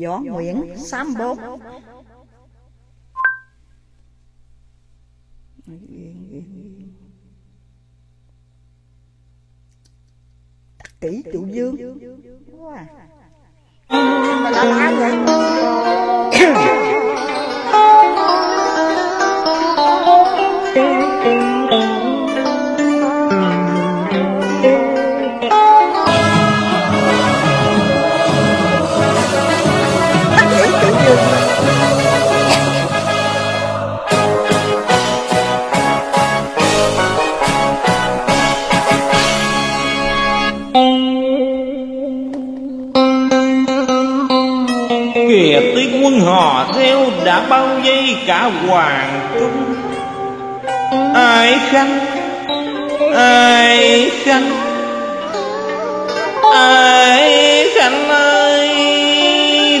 Võ Nguyễn Sám Bốn. Kỷ trụ dương. Quá à. Mà lạ lạ vậy hoàng cung. Ai khanh ai khanh ai khanh ơi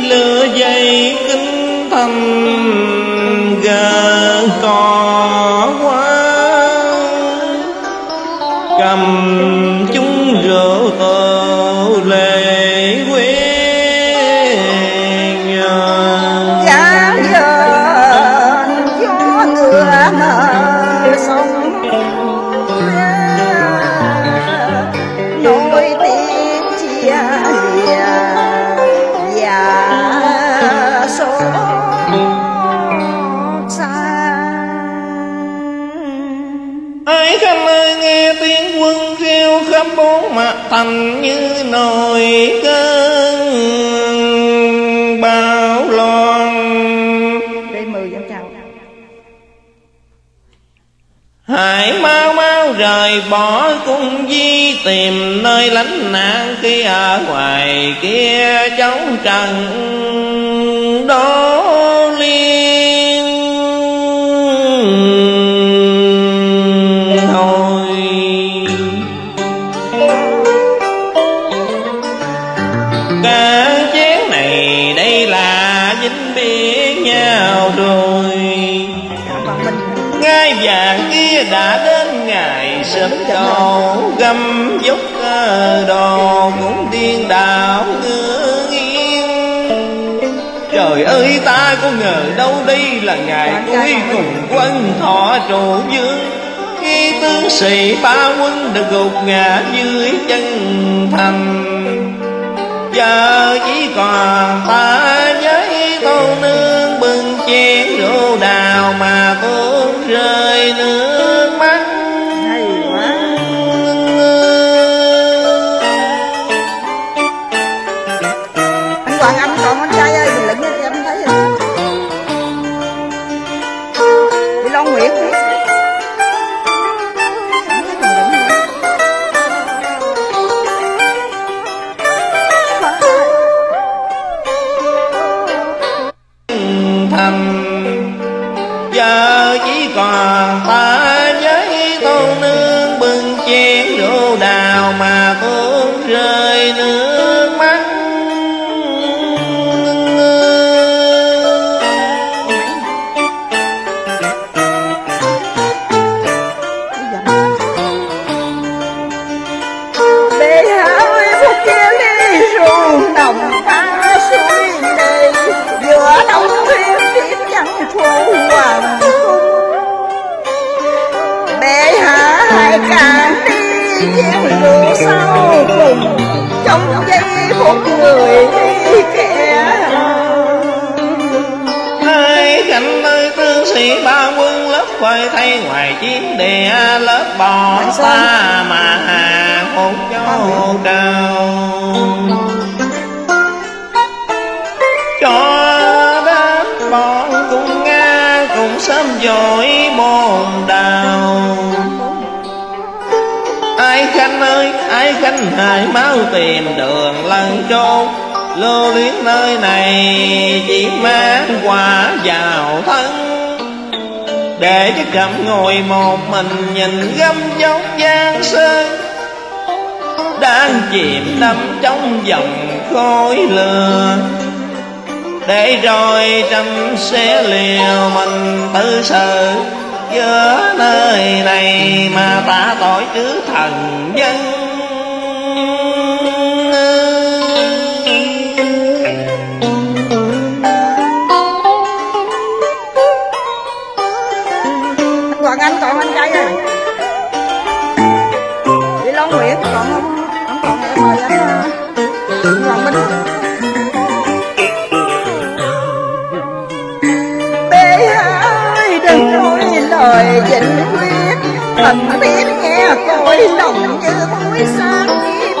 lửa dây kinh thành bão loạn Đây mười chào. Hãy mau mau rời bỏ cung di tìm nơi lánh nạn khi ở ngoài kia chống trần đó liên. Hồi cả cầu găm dốc cơ đồ cũng điên đảo ngựa nghiêng. Trời ơi ta có ngờ đâu đây là ngày cuối cùng quân thọ trụ dương. Khi tướng sĩ ba quân được gục ngã dưới chân thành giờ chỉ còn ta với tô nương bưng chén rượu đào mà cũng rơi nước Đi Loan Nguyệt Giây phút người kẻ hai cạnh nơi tướng sĩ ba quân lớp phơi thay ngoài chiến địa lớp bò ta mà hàng một châu trào cho đám bọn cùng nga cùng sớm dội môn đào ai khanh ơi, ai khanh hãy máu tìm đường lần trốn lô luyến nơi này chỉ mang quả vào thân. Để cho cầm ngồi một mình nhìn gấm dốc giang sơn. Đang chìm đắm trong dòng khói lửa. Để rồi trăm sẽ liều mình tự sự giữa nơi này mà ta tội chứ thần dân. Thần thiết nghe cõi lòng như mũi sáng chim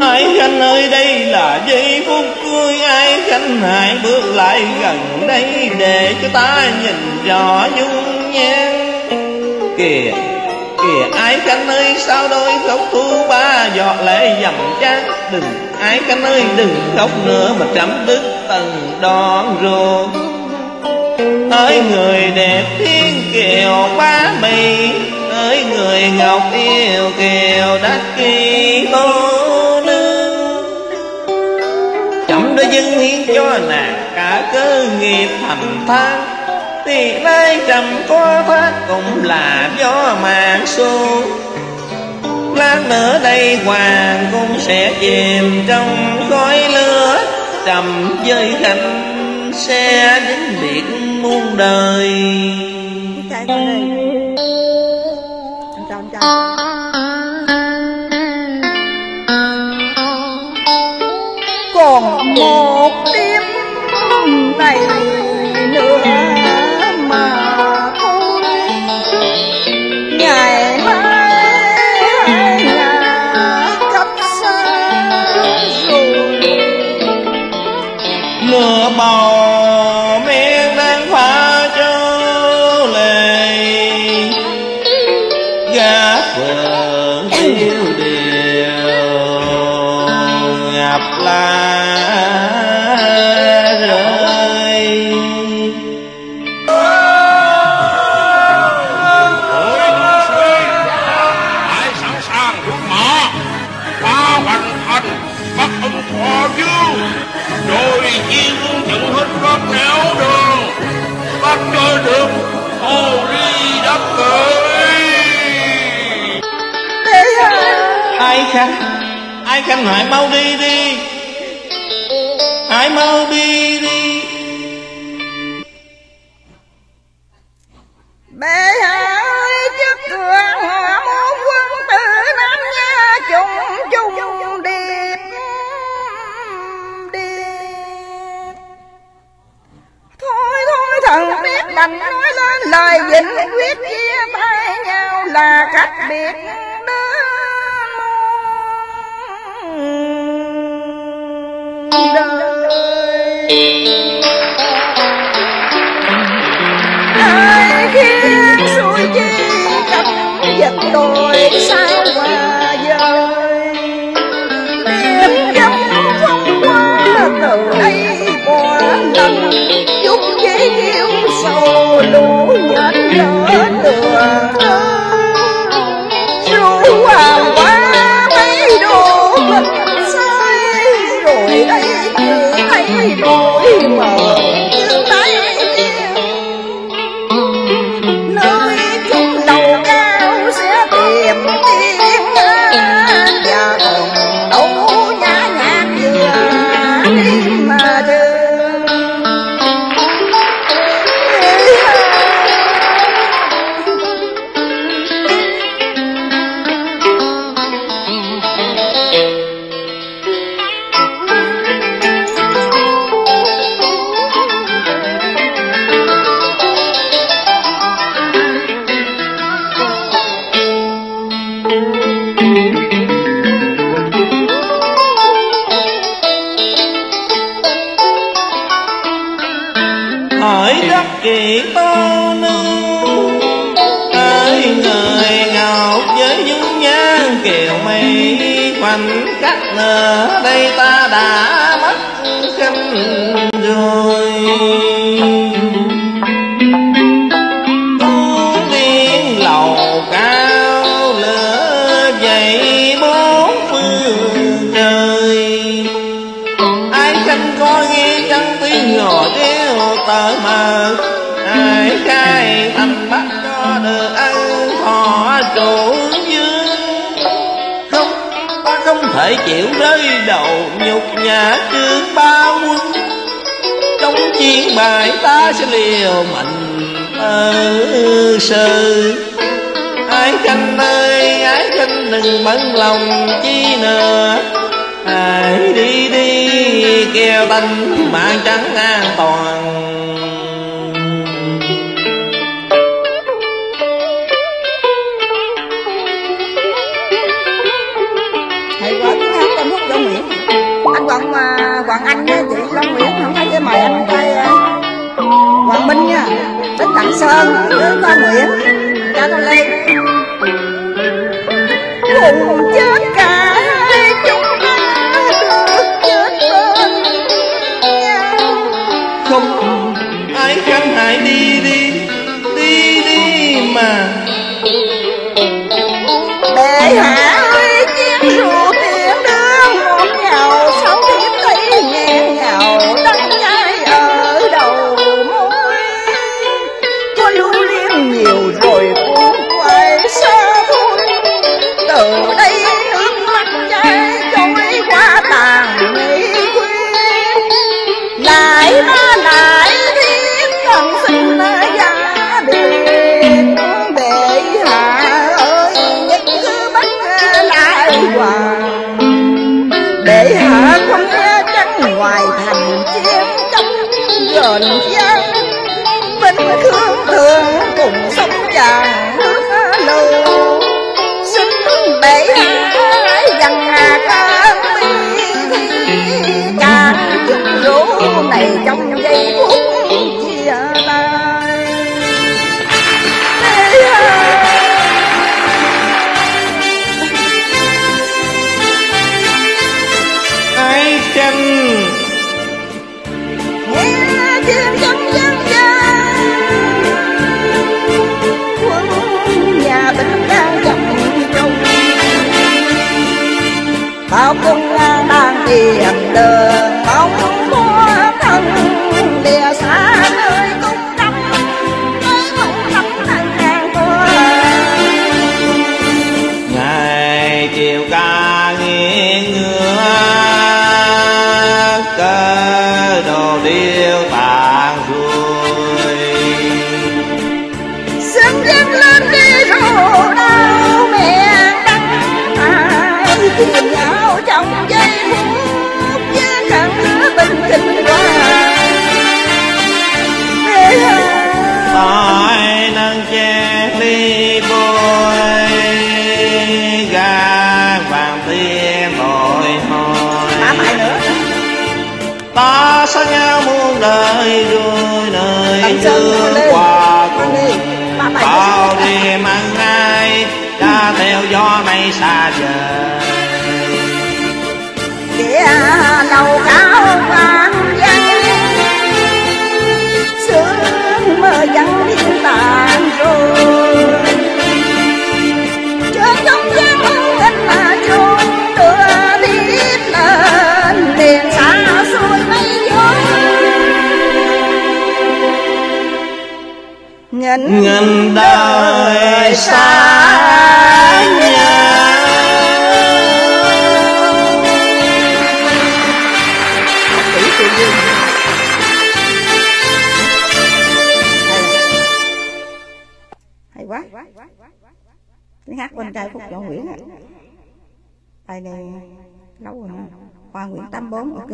Ai khanh ơi, đây là giây phút cuối Ai khanh hãy bước lại gần đây Để cho ta nhìn rõ dung nhan. Kìa kìa, ai khanh ơi, sao đôi khóc thu ba giọt lệ dầm chán đừng, ai khanh ơi, đừng khóc nữa mà chấm đứt tầng đón rồi ơi người đẹp thiên kiều ba mì ơi người ngọc yêu kiều đắc kỳ cô nương. Chậm đã dâng hiến cho nàng cả cơ nghiệp thành thang thì nay trầm có thoát cũng là gió màn xuống lát nữa đây hoàng cũng sẽ chìm trong khói lửa, trầm với khánh sẽ đến biệt muôn đời. Trai qua đây anh chào anh khanh ai khanh hãy mau đi đi. Hãy mau đi đi. Bệ hạ ơi trước cửa hòa môn quân tử nam nha, chung chung điệp điệp Thôi thôi, thần biết đành nói lên lời vĩnh quyết chia tay nhau là cách biệt đến đời ai khiến suối chi cặp giật đồi sao đất kỳ tô nương ơi người ngọc với dung nhan kiều mỹ khoảnh khắc nở đây ta đã mất khanh rồi. Tu tiên lầu cao, lửa dậy bốn phương trời. Ai khanh có nghe trăng tiếng tờ mờ ai khai thành bắt cho được ăn thọ chủ dương không ta không thể chịu rơi đầu nhục nhà trước ba quân. Trong chiến bài ta sẽ liều mạnh ở sư. ai khanh ơi ái khanh đừng bận lòng chi nữa ai đi đi kêu tanh, mạng trắng an toàn. Minh nha. Bích Đặng Sơn Đứa con Nguyễn. Cho nó lên Cùng chơi hồn dân vinh khương thường cùng sống chàng nước lưu xin bể dằn ca bi càng chung rũ này trong tới rồi nơi nước qua cùng. bao đêm ăn ai đã theo gió mây xa trời ngàn nghìn đời xa nhà. Hay quá. Tiếng hát bên trai phúc võ nguyễn à bài này lâu rồi ha hoa nguyễn tám bốn ok.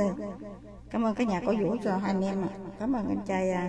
Cảm ơn cái nhà có vũ cho hai anh em à. cảm ơn anh trai à.